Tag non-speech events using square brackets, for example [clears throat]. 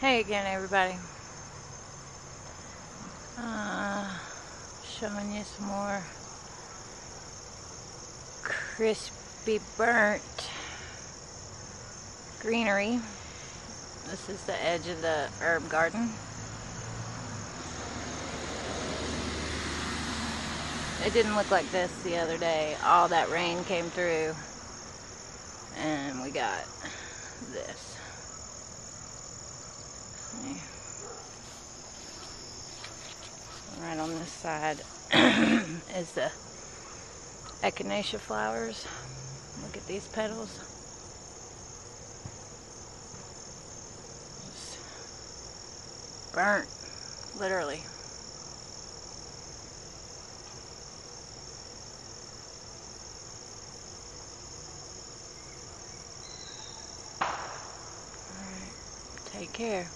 Hey again, everybody. Uh, showing you some more crispy burnt greenery. This is the edge of the herb garden. It didn't look like this the other day. All that rain came through and we got this. Right on this side [clears throat] is the echinacea flowers. Look at these petals. Just burnt, literally. Take care.